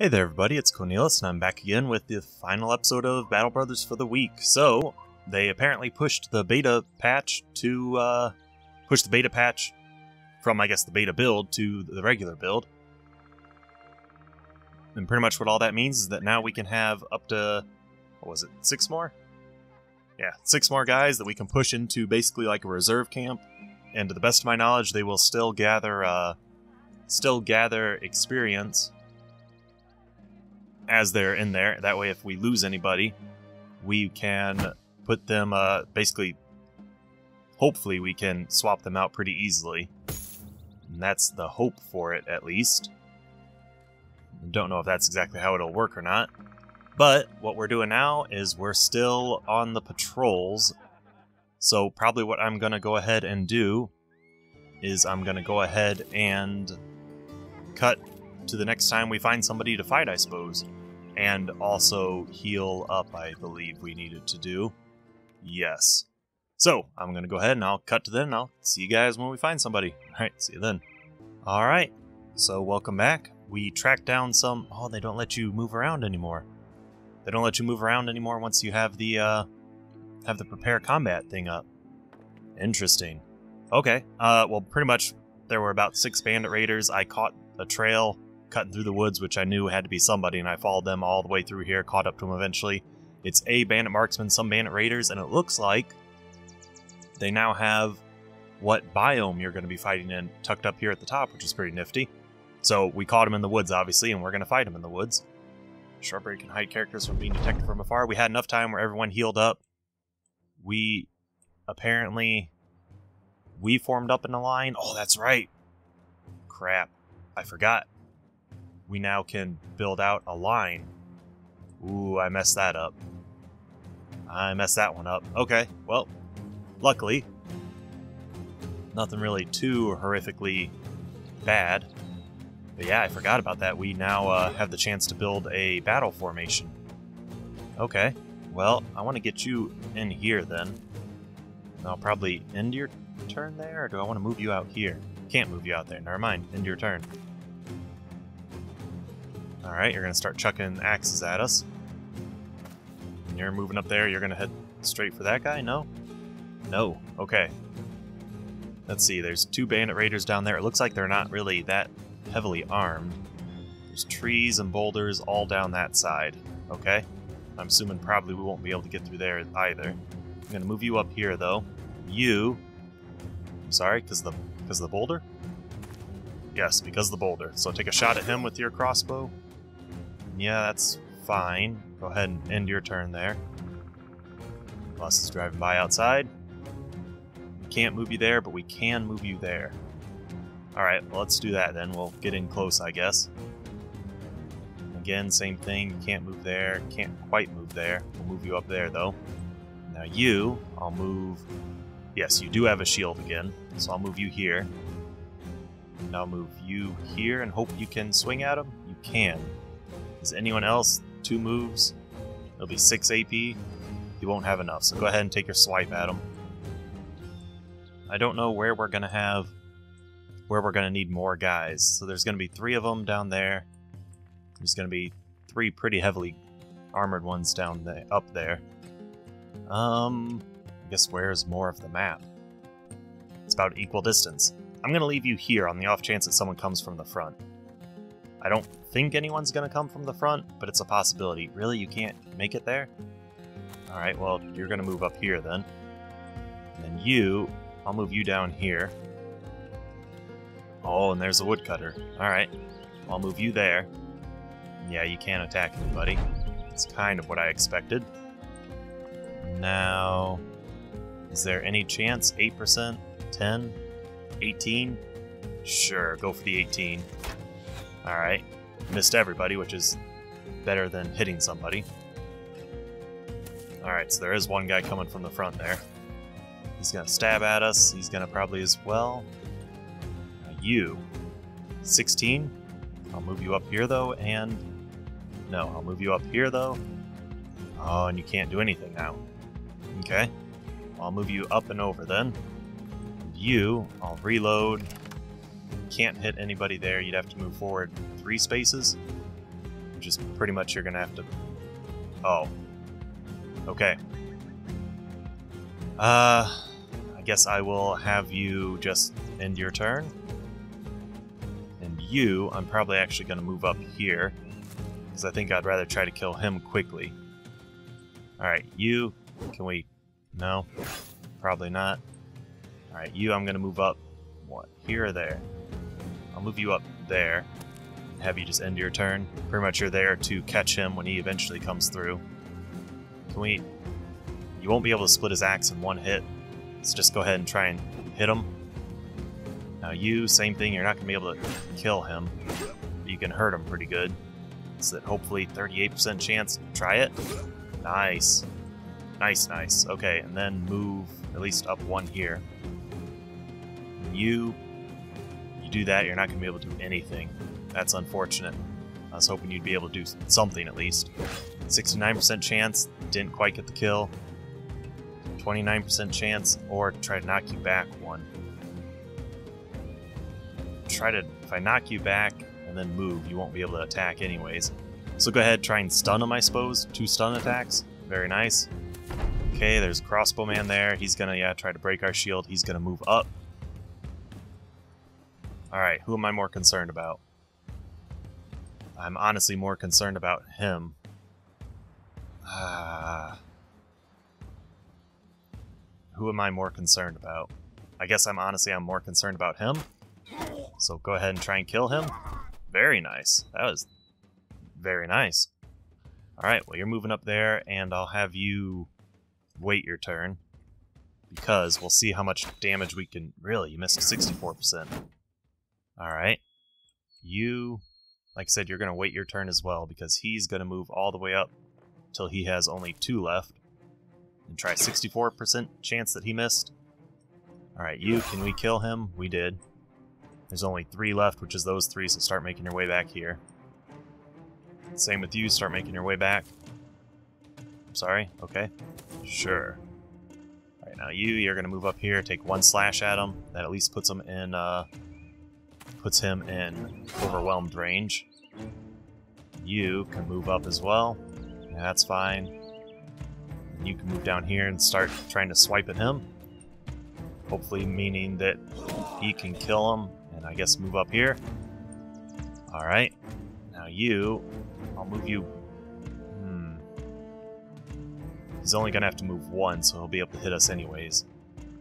Hey there everybody, it's Kounelus and I'm back again with the final episode of Battle Brothers for the week. So, they apparently pushed the beta patch to, uh, push the beta patch from, I guess, the beta build to the regular build. And pretty much what all that means is that now we can have up to, what was it, six more? Yeah, six more guys that we can push into basically like a reserve camp. And to the best of my knowledge, they will still gather, uh, still gather experience as they're in there. That way, if we lose anybody, we can put them, uh, basically, hopefully, we can swap them out pretty easily. And that's the hope for it, at least. Don't know if that's exactly how it'll work or not. But what we're doing now is we're still on the patrols. So probably what I'm going to go ahead and do is I'm going to go ahead and cut to the next time we find somebody to fight, I suppose and also heal up, I believe we needed to do. Yes. So, I'm going to go ahead and I'll cut to then, I'll see you guys when we find somebody. Alright, see you then. Alright, so welcome back. We tracked down some... Oh, they don't let you move around anymore. They don't let you move around anymore once you have the, uh... have the prepare combat thing up. Interesting. Okay, uh, well, pretty much there were about six bandit raiders. I caught a trail cutting through the woods, which I knew had to be somebody, and I followed them all the way through here, caught up to them eventually. It's a bandit marksman, some bandit raiders, and it looks like they now have what biome you're going to be fighting in tucked up here at the top, which is pretty nifty. So we caught him in the woods, obviously, and we're going to fight him in the woods. Shrubbery can hide characters from being detected from afar. We had enough time where everyone healed up. We apparently we formed up in a line. Oh, that's right. Crap. I forgot we now can build out a line. Ooh, I messed that up. I messed that one up. Okay, well, luckily, nothing really too horrifically bad. But yeah, I forgot about that. We now uh, have the chance to build a battle formation. Okay, well, I want to get you in here then. I'll probably end your turn there, or do I want to move you out here? Can't move you out there, never mind, end your turn. Alright, you're going to start chucking axes at us. You're moving up there, you're going to head straight for that guy? No? No. Okay. Let's see, there's two bandit raiders down there. It looks like they're not really that heavily armed. There's trees and boulders all down that side. Okay. I'm assuming probably we won't be able to get through there either. I'm going to move you up here, though. You... I'm sorry, because the, because the boulder? Yes, because the boulder. So take a shot at him with your crossbow. Yeah, that's fine. Go ahead and end your turn there. Bus is driving by outside. We can't move you there, but we can move you there. Alright, well, let's do that then. We'll get in close, I guess. Again, same thing. Can't move there. Can't quite move there. We'll move you up there, though. Now you, I'll move... Yes, you do have a shield again, so I'll move you here. And I'll move you here and hope you can swing at him. You can. Is anyone else two moves? It'll be 6 AP. You won't have enough, so go ahead and take your swipe at him. I don't know where we're going to have... where we're going to need more guys. So there's going to be three of them down there. There's going to be three pretty heavily armored ones down there, up there. Um, I guess where's more of the map? It's about equal distance. I'm going to leave you here on the off chance that someone comes from the front. I don't think anyone's to come from the front, but it's a possibility. Really, you can't make it there? Alright, well, you're to move up here then. And then you, I'll move you down here. Oh, and there's a woodcutter. Alright, I'll move you there. Yeah, you can't attack anybody. It's kind of what I expected. Now, is there any chance? 8%? 10? 18? Sure, go for the 18. Alright. Missed everybody, which is better than hitting somebody. Alright, so there is one guy coming from the front there. He's gonna stab at us. He's gonna probably as well. You. 16. I'll move you up here though, and... No, I'll move you up here though. Oh, and you can't do anything now. Okay. I'll move you up and over then. You, I'll reload, can't hit anybody there. You'd have to move forward three spaces. which is pretty much you're gonna have to. Oh. Okay. Uh, I guess I will have you just end your turn. And you, I'm probably actually gonna move up here because I think I'd rather try to kill him quickly. Alright, you, can we... No, probably not. Alright, you, I'm gonna move up, what, here or there? I'll move you up there, have you just end your turn. Pretty much you're there to catch him when he eventually comes through. Can we... You won't be able to split his axe in one hit, so just go ahead and try and hit him. Now you, same thing, you're not going to be able to kill him, but you can hurt him pretty good. So that hopefully 38% chance. Try it. Nice. Nice, nice. Okay, and then move at least up one here. You, you do that, you're not going to be able to do anything. That's unfortunate. I was hoping you'd be able to do something at least. 69% chance, didn't quite get the kill. 29% chance, or try to knock you back one. Try to, if I knock you back and then move, you won't be able to attack anyways. So go ahead, try and stun him, I suppose. Two stun attacks. Very nice. Okay, there's a crossbow man there. He's gonna, yeah, try to break our shield. He's gonna move up. Alright, who am I more concerned about? I'm honestly more concerned about him. Ah. Who am I more concerned about? I guess I'm honestly I'm more concerned about him. So go ahead and try and kill him. Very nice. That was very nice. Alright, well you're moving up there, and I'll have you wait your turn. Because we'll see how much damage we can... Really, you missed 64%. Alright. You like I said, you're going to wait your turn as well because he's going to move all the way up till he has only two left. And try 64% chance that he missed. Alright, you, can we kill him? We did. There's only three left, which is those three, so start making your way back here. Same with you, start making your way back. I'm sorry, okay. Sure. Alright, now you, you're going to move up here, take one slash at him. That at least puts him in, uh, puts him in overwhelmed range. You can move up as well. Yeah, that's fine. You can move down here and start trying to swipe at him. Hopefully meaning that he can kill him, and I guess move up here. Alright. Now you, I'll move you... Hmm. He's only going to have to move one, so he'll be able to hit us anyways.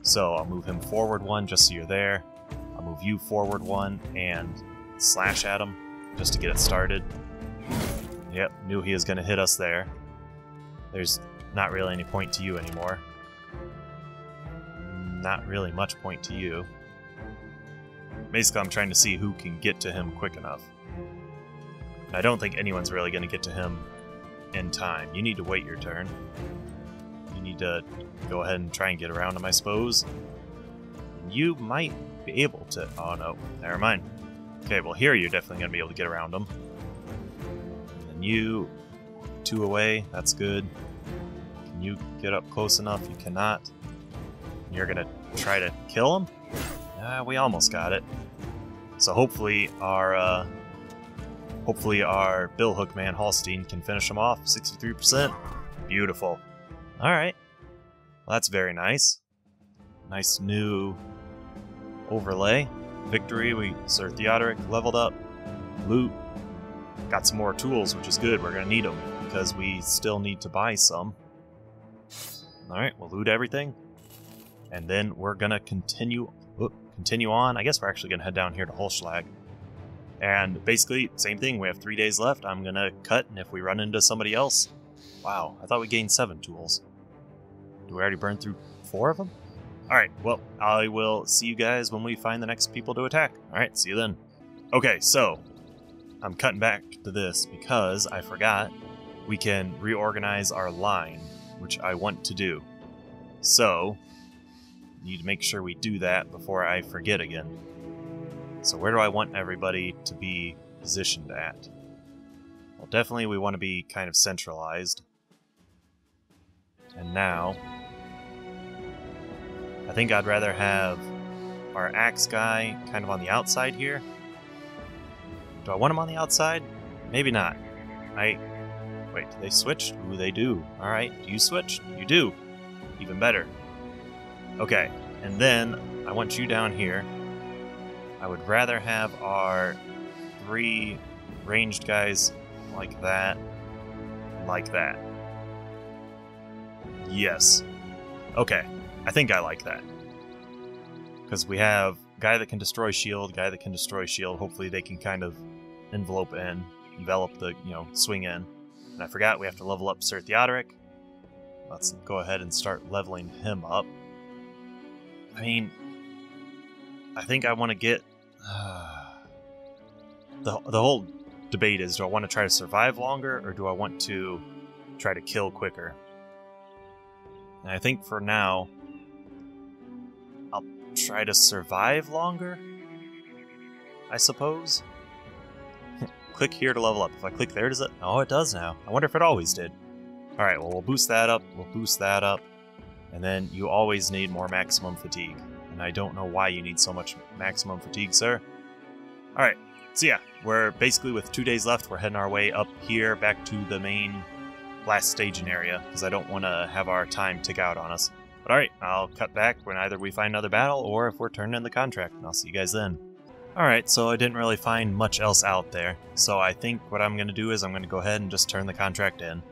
So I'll move him forward one just so you're there. Move you forward one and slash at him just to get it started. Yep, knew he was going to hit us there. There's not really any point to you anymore. Not really much point to you. Basically, I'm trying to see who can get to him quick enough. I don't think anyone's really going to get to him in time. You need to wait your turn. You need to go ahead and try and get around him, I suppose. You might be able to... Oh, no. Never mind. Okay, well, here you're definitely going to be able to get around them. And you... Two away. That's good. Can you get up close enough? You cannot. You're going to try to kill him? Uh, we almost got it. So hopefully our... Uh, hopefully our billhook man Halstein can finish him off. 63%. Beautiful. Alright. Well, that's very nice. Nice new overlay. Victory, we Sir Theodoric leveled up. Loot. Got some more tools, which is good. We're going to need them because we still need to buy some. Alright, we'll loot everything. And then we're going to continue continue on. I guess we're actually going to head down here to Holschlag. And basically, same thing. We have three days left. I'm going to cut, and if we run into somebody else... Wow, I thought we gained seven tools. Do we already burn through four of them? Alright, well, I will see you guys when we find the next people to attack. Alright, see you then. Okay, so, I'm cutting back to this because I forgot we can reorganize our line, which I want to do. So, need to make sure we do that before I forget again. So where do I want everybody to be positioned at? Well, definitely we want to be kind of centralized. And now, I think I'd rather have our axe guy kind of on the outside here. Do I want him on the outside? Maybe not. I wait. Do they switch? Ooh, they do. All right. Do you switch? You do. Even better. Okay, and then I want you down here. I would rather have our three ranged guys like that, like that. Yes. Okay, I think I like that. Because we have guy that can destroy shield, guy that can destroy shield. Hopefully they can kind of envelope in, envelop the, you know, swing in. And I forgot we have to level up Sir Theodoric. Let's go ahead and start leveling him up. I mean, I think I want to get... Uh, the, the whole debate is, do I want to try to survive longer, or do I want to try to kill quicker? And I think for now, try to survive longer, I suppose. click here to level up. If I click there, does it? Oh, it does now. I wonder if it always did. Alright, well, we'll boost that up. We'll boost that up. And then you always need more maximum fatigue. And I don't know why you need so much maximum fatigue, sir. Alright, so yeah, we're basically with two days left, we're heading our way up here back to the main last staging area, because I don't want to have our time tick out on us. But alright, I'll cut back when either we find another battle or if we're turning in the contract, and I'll see you guys then. Alright, so I didn't really find much else out there, so I think what I'm going to do is I'm going to go ahead and just turn the contract in.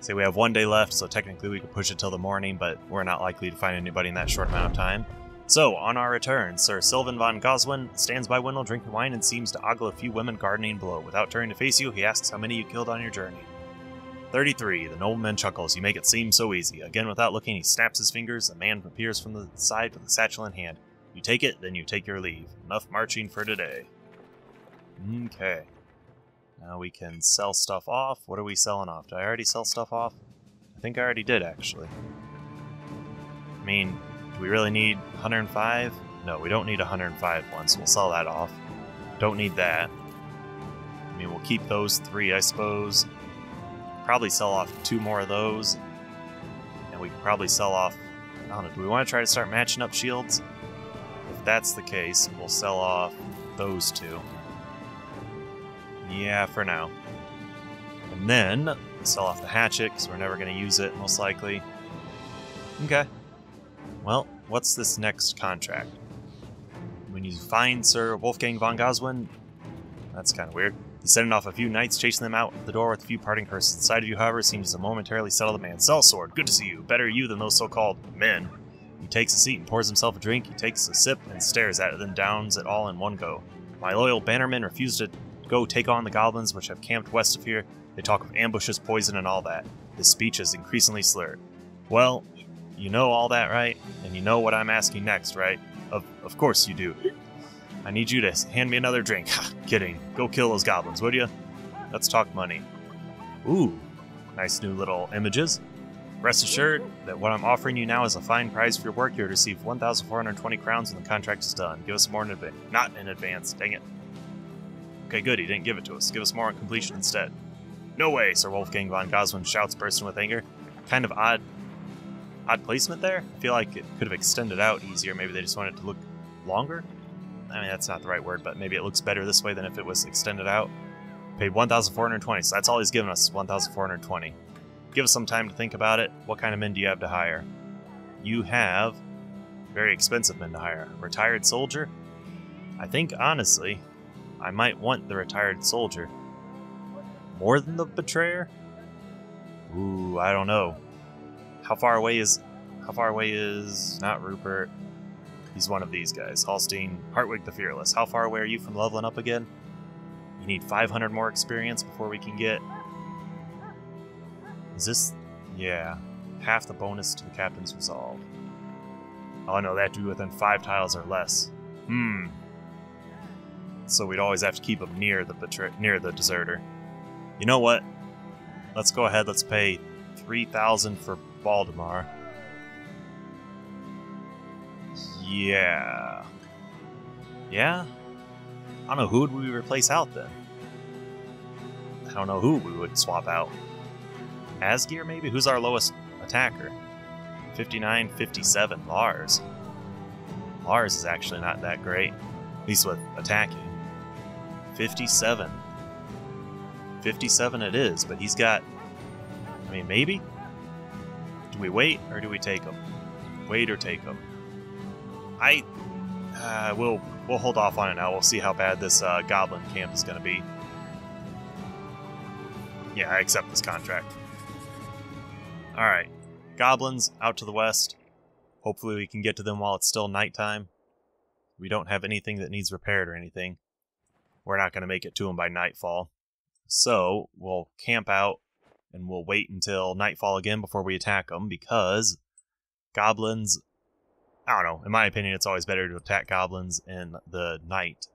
Say we have one day left, so technically we could push it till the morning, but we're not likely to find anybody in that short amount of time. So, on our return, Sir Sylvan von Goswin stands by Wendell drinking wine and seems to ogle a few women gardening below. Without turning to face you, he asks how many you killed on your journey. 33. The nobleman chuckles. You make it seem so easy. Again, without looking, he snaps his fingers. A man appears from the side with a satchel in hand. You take it, then you take your leave. Enough marching for today. Okay. Now we can sell stuff off. What are we selling off? Did I already sell stuff off? I think I already did, actually. I mean, do we really need 105? No, we don't need 105 ones. We'll sell that off. Don't need that. I mean, we'll keep those three, I suppose. Probably sell off two more of those. And we can probably sell off... I don't know, do we want to try to start matching up shields? If that's the case, we'll sell off those two. Yeah, for now. And then, sell off the hatchet, because we're never going to use it, most likely. Okay. Well, what's this next contract? When you find Sir Wolfgang von Goswin, that's kind of weird. He's sending off a few knights, chasing them out the door with a few parting curses. The sight of you, however, seems to momentarily settle the man. Sellsword, good to see you. Better you than those so-called men. He takes a seat and pours himself a drink. He takes a sip and stares at it, then downs it all in one go. My loyal bannermen refuse to go take on the goblins which have camped west of here. They talk of ambushes, poison, and all that. His speech is increasingly slurred. Well, you know all that, right? And you know what I'm asking next, right? Of, of course you do. I need you to hand me another drink. Kidding. Go kill those goblins, would you? Let's talk money. Ooh, nice new little images. Rest assured that what I'm offering you now is a fine prize for your work. You'll receive 1,420 crowns when the contract is done. Give us more in advance. Not in advance, dang it. Okay, good, he didn't give it to us. Give us more on completion instead. No way, Sir Wolfgang von Goswin shouts, bursting with anger. Kind of odd odd placement there. I feel like it could have extended out easier. Maybe they just wanted it to look longer. I mean, that's not the right word, but maybe it looks better this way than if it was extended out. Paid 1,420, so that's all he's given us, 1,420. Give us some time to think about it. What kind of men do you have to hire? You have very expensive men to hire. Retired soldier? I think, honestly, I might want the retired soldier. More than the betrayer? Ooh, I don't know. How far away is... How far away is... Not Rupert. He's one of these guys. Halstein, Hartwig the Fearless. How far away are you from leveling up again? You need 500 more experience before we can get... Is this... Yeah. Half the bonus to the captain's resolve. Oh no, that do within five tiles or less. Hmm. So we'd always have to keep him near the near the deserter. You know what? Let's go ahead. Let's pay three thousand for Valdemar. Yeah. Yeah? I don't know, who would we replace out then? I don't know who we would swap out. Asgear, maybe? Who's our lowest attacker? 59, 57, Lars. Lars is actually not that great, at least with attacking. 57. 57 it is, but he's got... I mean, maybe? Do we wait, or do we take him? Wait or take him? I... Uh, we'll, we'll hold off on it now. We'll see how bad this uh, goblin camp is going to be. Yeah, I accept this contract. Alright. Goblins out to the west. Hopefully we can get to them while it's still nighttime. We don't have anything that needs repaired or anything. We're not going to make it to them by nightfall. So we'll camp out and we'll wait until nightfall again before we attack them because goblins. I don't know. In my opinion, it's always better to attack goblins in the night.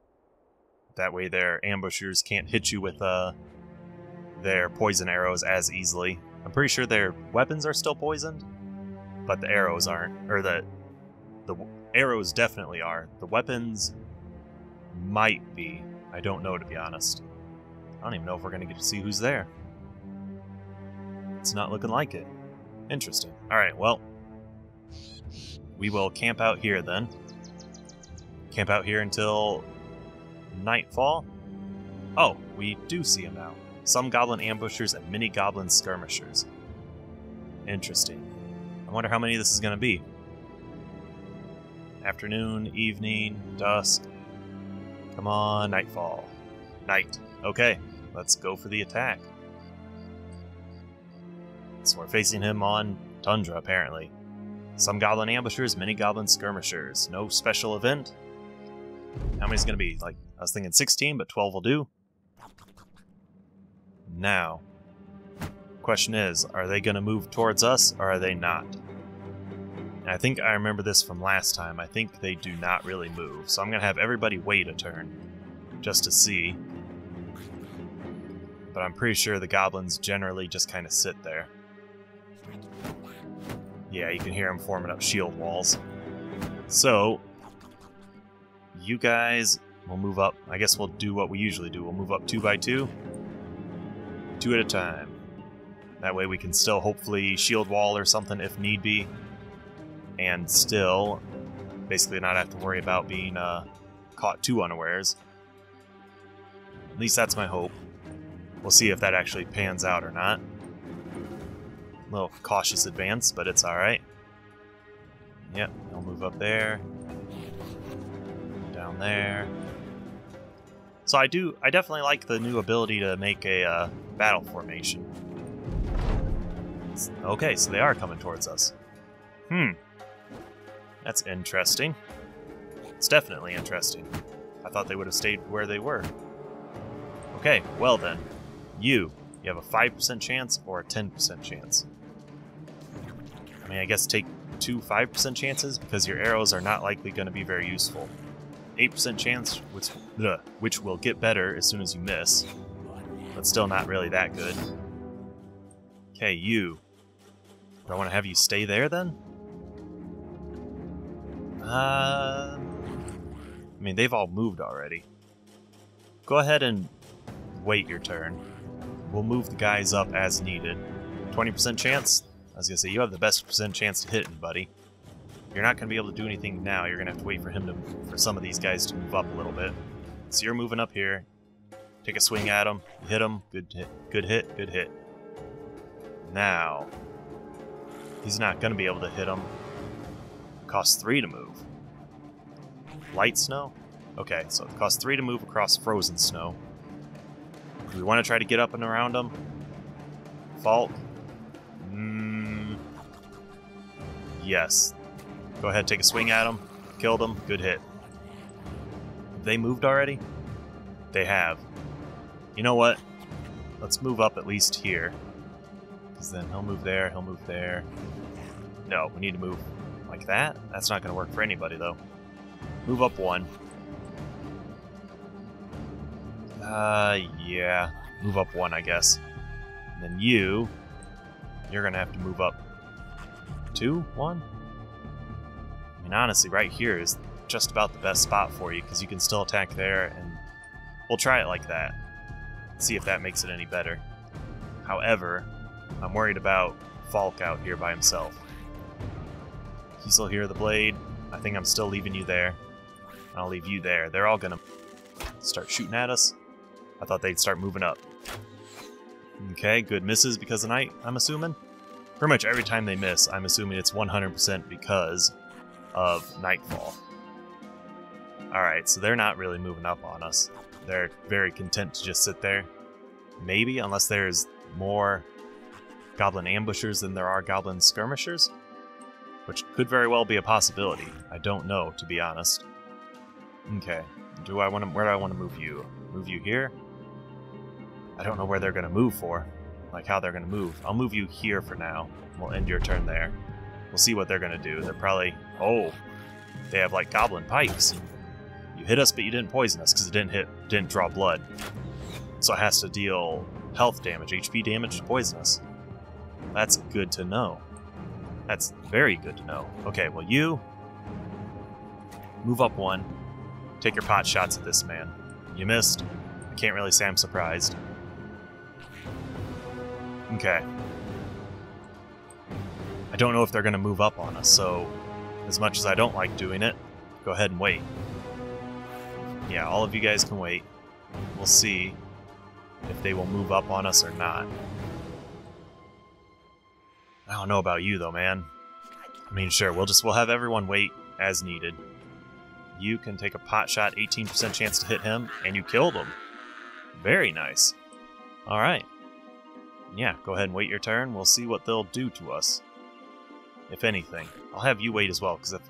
That way, their ambushers can't hit you with uh, their poison arrows as easily. I'm pretty sure their weapons are still poisoned, but the arrows aren't. Or the the arrows definitely are. The weapons might be. I don't know to be honest. I don't even know if we're gonna get to see who's there. It's not looking like it. Interesting. Alright, well. We will camp out here then. Camp out here until nightfall. Oh, we do see him now. Some goblin ambushers and many goblin skirmishers. Interesting. I wonder how many this is going to be. Afternoon, evening, dusk. Come on, nightfall. Night. Okay, let's go for the attack. So we're facing him on Tundra, apparently. Some goblin ambushers, many goblin skirmishers. No special event. How many's gonna be? Like, I was thinking 16, but 12 will do. Now, question is, are they gonna move towards us, or are they not? I think I remember this from last time. I think they do not really move, so I'm gonna have everybody wait a turn, just to see. But I'm pretty sure the goblins generally just kind of sit there. Yeah, you can hear them forming up shield walls. So, you guys will move up. I guess we'll do what we usually do. We'll move up two by two. Two at a time. That way we can still hopefully shield wall or something if need be. And still, basically not have to worry about being uh, caught too unawares. At least that's my hope. We'll see if that actually pans out or not. Little cautious advance, but it's alright. Yep, he'll move up there. Down there. So I do, I definitely like the new ability to make a uh, battle formation. Okay, so they are coming towards us. Hmm. That's interesting. It's definitely interesting. I thought they would have stayed where they were. Okay, well then. You. You have a 5% chance or a 10% chance. I mean, I guess take two 5% chances because your arrows are not likely going to be very useful. 8% chance, which, ugh, which will get better as soon as you miss, but still not really that good. Okay, you. Do I want to have you stay there then? Uh, I mean, they've all moved already. Go ahead and wait your turn. We'll move the guys up as needed. 20% chance? I was gonna say, you have the best percent chance to hit anybody. You're not gonna be able to do anything now. You're gonna have to wait for him to, for some of these guys to move up a little bit. So you're moving up here. Take a swing at him. hit him. Good hit. Good hit. Good hit. Now, he's not gonna be able to hit him. Costs three to move. Light snow? Okay, so it costs three to move across frozen snow. Do we want to try to get up and around him? Fault? Yes. Go ahead, take a swing at them. Killed them. Good hit. They moved already? They have. You know what? Let's move up at least here. Because then he'll move there, he'll move there. No, we need to move like that? That's not going to work for anybody, though. Move up one. Uh, yeah. Move up one, I guess. And then you, you're going to have to move up two, one. I mean, honestly, right here is just about the best spot for you because you can still attack there, and we'll try it like that. See if that makes it any better. However, I'm worried about Falk out here by himself. He's still here, the blade. I think I'm still leaving you there. I'll leave you there. They're all gonna start shooting at us. I thought they'd start moving up. Okay, good misses because of night, I'm assuming. Pretty much every time they miss, I'm assuming it's 100% because of nightfall. Alright, so they're not really moving up on us. They're very content to just sit there. Maybe, unless there's more goblin ambushers than there are goblin skirmishers, which could very well be a possibility. I don't know, to be honest. Okay, do I want to? Where do I want to move you? Move you here? I don't know where they're going to move for, like how they're going to move. I'll move you here for now. We'll end your turn there. We'll see what they're going to do. They're probably oh, they have like goblin pikes. You hit us, but you didn't poison us because it didn't hit, didn't draw blood. So it has to deal health damage, HP damage to poison us. That's good to know. That's very good to know. Okay, well, you move up one. Take your pot shots at this man. You missed. I can't really say I'm surprised. Okay. I don't know if they're going to move up on us, so as much as I don't like doing it, go ahead and wait. Yeah, all of you guys can wait. We'll see if they will move up on us or not. I don't know about you though, man. I mean, sure, we'll just we'll have everyone wait as needed. You can take a pot shot, 18% chance to hit him, and you killed him. Very nice. All right. Yeah, go ahead and wait your turn. We'll see what they'll do to us. If anything. I'll have you wait as well, because if,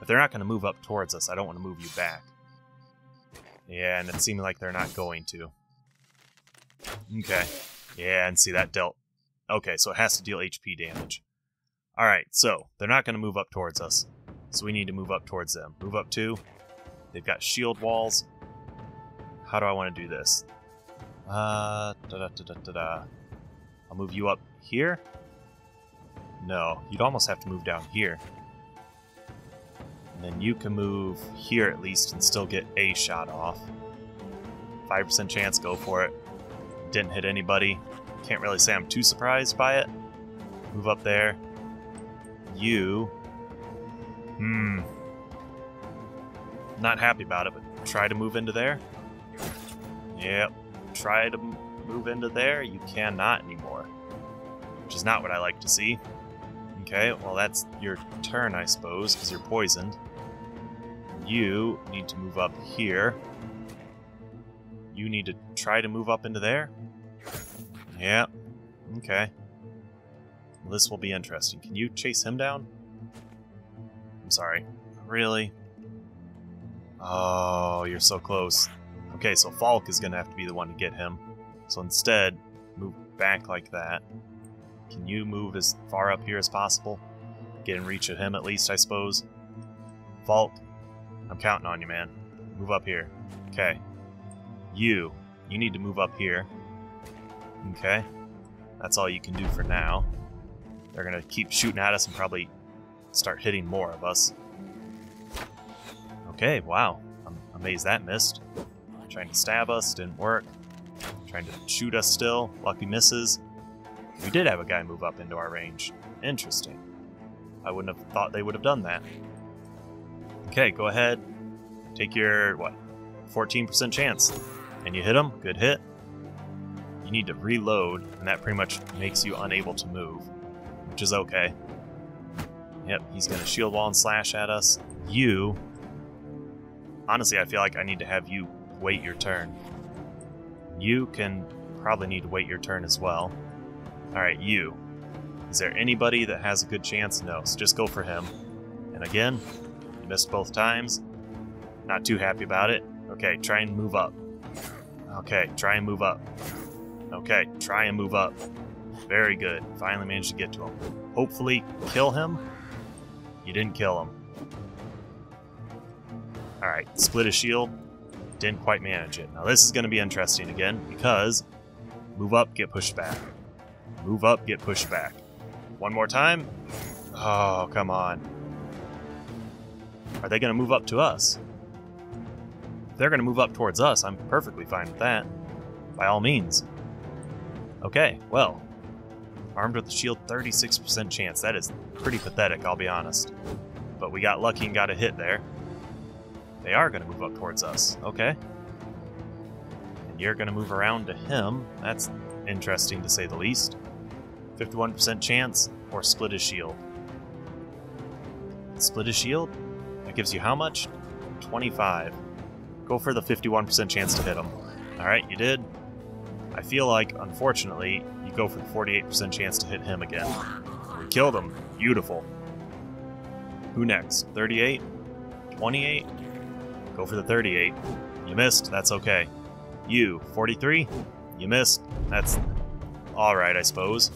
if they're not going to move up towards us, I don't want to move you back. Yeah, and it seemed like they're not going to. Okay. Yeah, and see, that dealt Okay, so it has to deal HP damage. Alright, so they're not going to move up towards us. So we need to move up towards them. Move up two. They've got shield walls. How do I want to do this? Uh, da da da da da da. I'll move you up here. No, you'd almost have to move down here. And then you can move here at least and still get a shot off. 5% chance, go for it. Didn't hit anybody. Can't really say I'm too surprised by it. Move up there. You. Hmm. Not happy about it, but try to move into there. Yep. Try to move into there. You cannot anymore. Which is not what I like to see. Okay, well that's your turn, I suppose, because you're poisoned. You need to move up here. You need to try to move up into there. Yeah. Okay. Well, this will be interesting. Can you chase him down? I'm sorry. Really? Oh, you're so close. Okay, so Falk is going to have to be the one to get him. So instead, move back like that. Can you move as far up here as possible? Get in reach of him at least, I suppose. Falk, I'm counting on you, man. Move up here. Okay. You, you need to move up here. Okay. That's all you can do for now. They're gonna keep shooting at us and probably start hitting more of us. Okay, wow. I'm amazed that missed. Trying to stab us, didn't work. Trying to shoot us still, lucky misses. We did have a guy move up into our range. Interesting. I wouldn't have thought they would have done that. Okay, go ahead. Take your, what, 14% chance. And you hit him. Good hit You need to reload, and that pretty much makes you unable to move, which is okay. Yep, he's going to shield wall and slash at us. You... Honestly, I feel like I need to have you wait your turn. You can probably need to wait your turn as well. Alright, you. Is there anybody that has a good chance? No, so just go for him. And again, you missed both times. Not too happy about it. Okay, try and move up. Okay, try and move up. Okay, try and move up. Very good. Finally managed to get to him. Hopefully kill him. You didn't kill him. Alright, split his shield. Didn't quite manage it. Now this is going to be interesting again, because move up, get pushed back. Move up, get pushed back. One more time. Oh, come on. Are they going to move up to us? If they're going to move up towards us, I'm perfectly fine with that. By all means. Okay, well, armed with the shield, 36% chance. That is pretty pathetic, I'll be honest. But we got lucky and got a hit there. They are going to move up towards us. Okay. And you're going to move around to him. That's interesting to say the least. 51% chance, or split his shield. Split his shield? That gives you how much? 25. Go for the 51% chance to hit him. Alright, you did. I feel like, unfortunately, you go for the 48% chance to hit him again. We killed him. Beautiful. Who next? 38? 28? Go for the 38. You missed. That's okay. You, 43? You missed. That's alright, I suppose.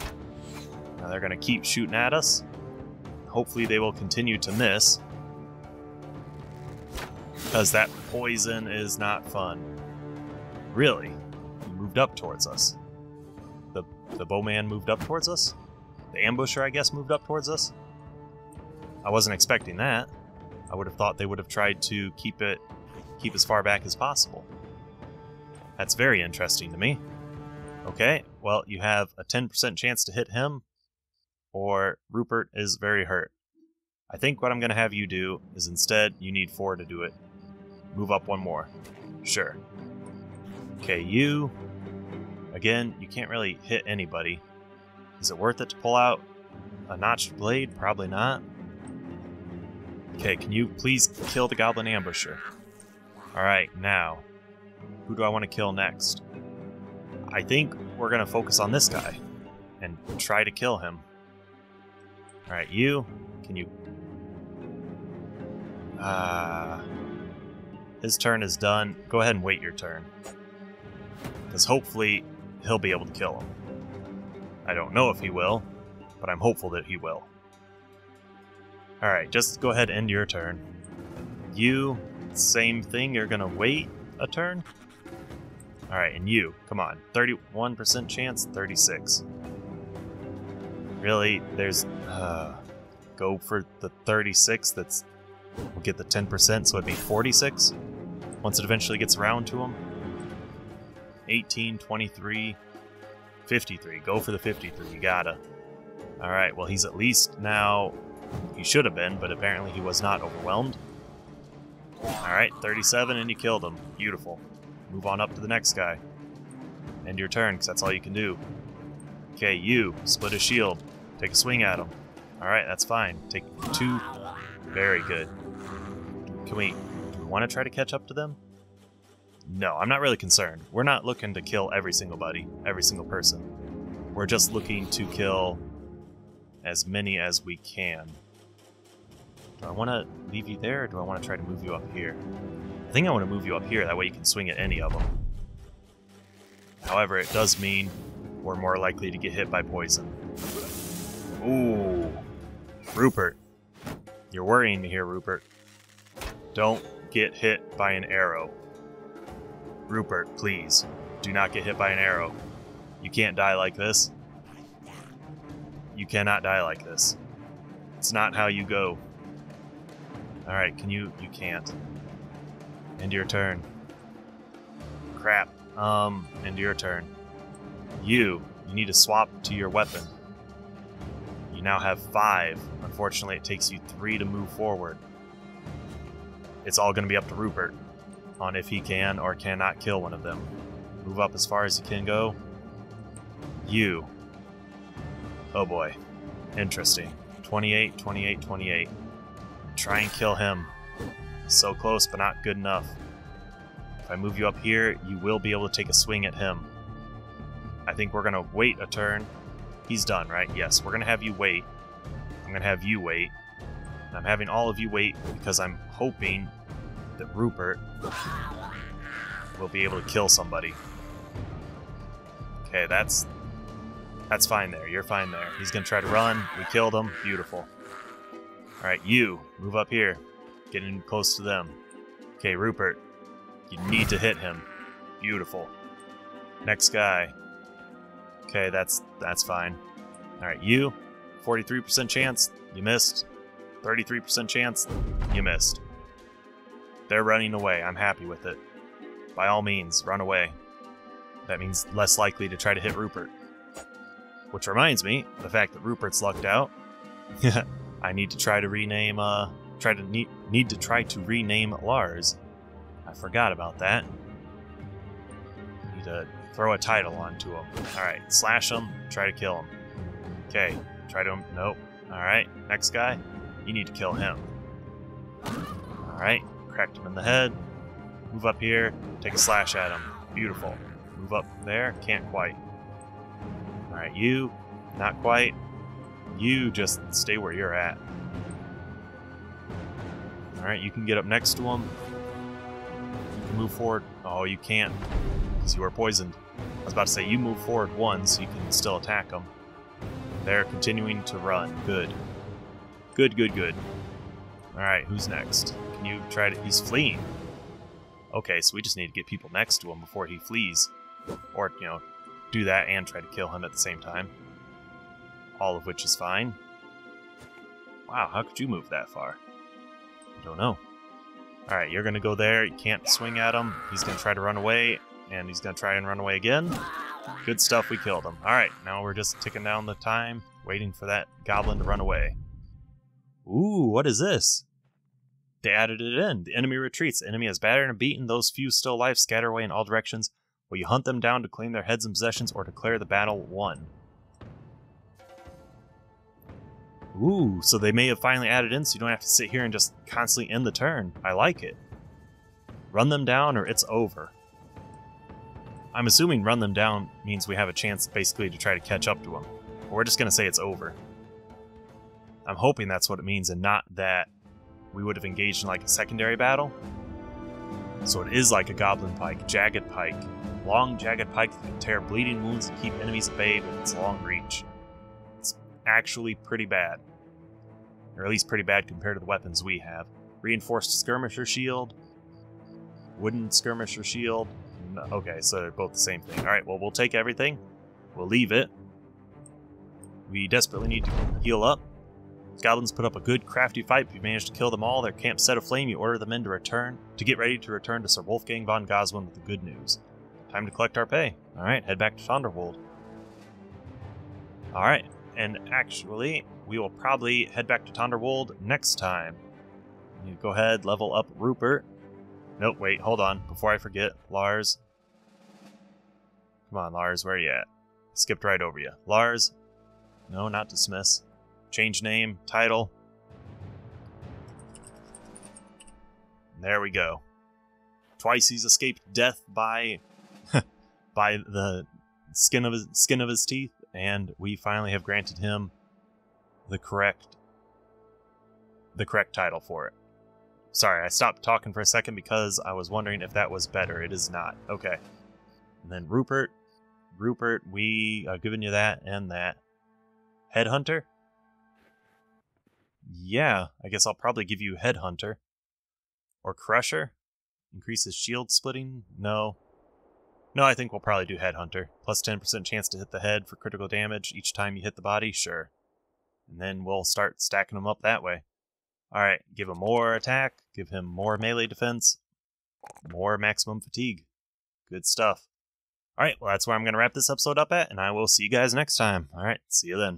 Now they're going to keep shooting at us. Hopefully they will continue to miss. Because that poison is not fun. Really? He moved up towards us. The, the bowman moved up towards us? The ambusher, I guess, moved up towards us? I wasn't expecting that. I would have thought they would have tried to keep it keep as far back as possible. That's very interesting to me. Okay, well, you have a 10% chance to hit him, or Rupert is very hurt. I think what I'm going to have you do is instead, you need four to do it. Move up one more. Sure. Okay, you. Again, you can't really hit anybody. Is it worth it to pull out a notched blade? Probably not. Okay, can you please kill the Goblin Ambusher? Alright, now. Who do I want to kill next? I think we're going to focus on this guy and try to kill him. Alright, you. Can you... Uh, his turn is done. Go ahead and wait your turn. Because hopefully he'll be able to kill him. I don't know if he will, but I'm hopeful that he will. Alright, just go ahead and end your turn. You, same thing, you're gonna wait a turn? Alright, and you, come on. 31% chance, 36. Really? There's... Uh, go for the 36, that's... We'll get the 10%, so it'd be 46? Once it eventually gets around to him. 18, 23, 53. Go for the 53, you gotta. Alright, well he's at least now... He should have been, but apparently he was not overwhelmed. Alright, 37 and you killed him. Beautiful. Move on up to the next guy. End your turn, because that's all you can do. Okay, you. Split his shield. Take a swing at him. Alright, that's fine. Take two. Very good. Can we... Do we want to try to catch up to them? No, I'm not really concerned. We're not looking to kill every single buddy, every single person. We're just looking to kill as many as we can. Do I want to leave you there, or do I want to try to move you up here? I think I want to move you up here, that way you can swing at any of them. However, it does mean we're more likely to get hit by poison. Ooh. Rupert. You're worrying me here, Rupert. Don't get hit by an arrow. Rupert, please. Do not get hit by an arrow. You can't die like this. You cannot die like this. It's not how you go. Alright, can you... You can't. End your turn. Crap. Um, end your turn. You, you need to swap to your weapon. You now have five. Unfortunately, it takes you three to move forward. It's all going to be up to Rupert on if he can or cannot kill one of them. Move up as far as you can go. You. Oh boy. Interesting. 28, 28, 28. Try and kill him. So close, but not good enough. If I move you up here, you will be able to take a swing at him. I think we're going to wait a turn. He's done, right? Yes, we're going to have you wait. I'm going to have you wait. And I'm having all of you wait because I'm hoping that Rupert will be able to kill somebody. Okay, that's that's fine there. You're fine there. He's going to try to run. We killed him. Beautiful. Alright, you, move up here. Get in close to them. Okay, Rupert, you need to hit him. Beautiful. Next guy. Okay, that's that's fine. Alright, you, 43% chance, you missed. 33% chance, you missed. They're running away. I'm happy with it. By all means, run away. That means less likely to try to hit Rupert. Which reminds me, the fact that Rupert's lucked out. I need to try to rename, uh, try to need, need to try to rename Lars. I forgot about that. Need to throw a title onto him. Alright, slash him, try to kill him. Okay, try to. Nope. Alright, next guy. You need to kill him. Alright, cracked him in the head. Move up here, take a slash at him. Beautiful. Move up there, can't quite. Alright, you, not quite. You just stay where you're at. Alright, you can get up next to him. You can move forward. Oh, you can't, because you are poisoned. I was about to say, you move forward once, you can still attack them. They're continuing to run. Good. Good, good, good. Alright, who's next? Can you try to... He's fleeing. Okay, so we just need to get people next to him before he flees. Or, you know, do that and try to kill him at the same time. All of which is fine. Wow, how could you move that far? I don't know. Alright, you're gonna go there. You can't swing at him. He's gonna try to run away, and he's gonna try and run away again. Good stuff, we killed him. Alright, now we're just ticking down the time, waiting for that goblin to run away. Ooh, what is this? They added it in. The enemy retreats. The enemy has battered and beaten. Those few still alive scatter away in all directions. Will you hunt them down to claim their heads and possessions or declare the battle won? Ooh, so they may have finally added in so you don't have to sit here and just constantly end the turn. I like it. Run them down or it's over. I'm assuming run them down means we have a chance basically to try to catch up to them. we're just going to say it's over. I'm hoping that's what it means and not that we would have engaged in like a secondary battle. So it is like a goblin pike, jagged pike. Long, jagged pike that can tear bleeding wounds and keep enemies at bay with its long reach. Actually pretty bad. Or at least pretty bad compared to the weapons we have. Reinforced skirmisher shield, wooden skirmisher shield. No, okay, so they're both the same thing. Alright, well, we'll take everything. We'll leave it. We desperately need to heal up. Goblins put up a good, crafty fight, but you manage to kill them all. Their camp set aflame, you order the men to return, to get ready to return to Sir Wolfgang von Goswin with the good news. Time to collect our pay. Alright, head back to Thunderwold. Alright, and actually, we will probably head back to Thunderwold next time. You go ahead, level up Rupert. Nope, wait, hold on. Before I forget, Lars. Come on, Lars, where are you at? Skipped right over you. Lars. No, not dismiss. Change name, title. There we go. Twice he's escaped death by by the skin of his skin of his teeth, and we finally have granted him the correct the correct title for it. Sorry, I stopped talking for a second because I was wondering if that was better. It is not. Okay. And then Rupert. Rupert, we are giving you that and that. Headhunter? Yeah, I guess I'll probably give you Headhunter. Or Crusher? Increases shield splitting? No. No, I think we'll probably do Headhunter. Plus 10% chance to hit the head for critical damage each time you hit the body? Sure. And then we'll start stacking them up that way. Alright, give him more attack, give him more melee defense, more maximum fatigue. Good stuff. Alright, well that's where I'm going to wrap this episode up at, and I will see you guys next time. Alright, see you then.